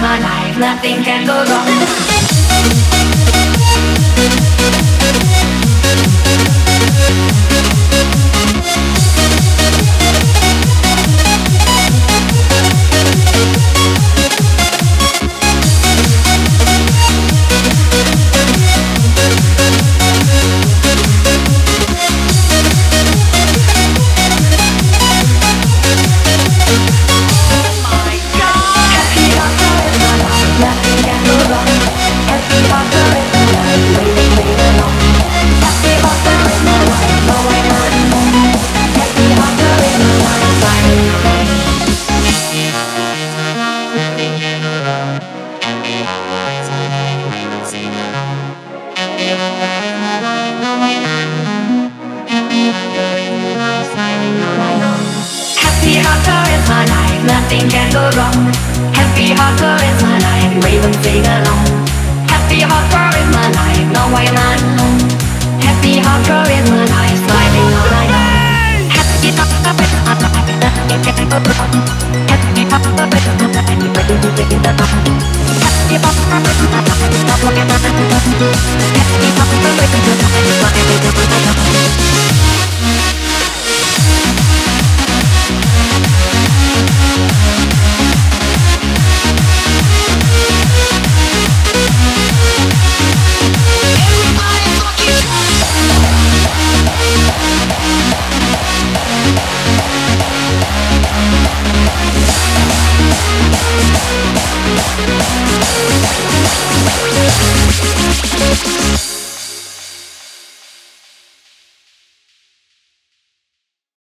my life, nothing can go wrong. nothing can go wrong Happy hardcore is my life, raven sing along Happy hardcore is my life, no way not home Happy hardcore is my life, sliding all night long Happy hardcore is my life, nothing can go wrong Happy hardcore is my life, Happy is my life, no way not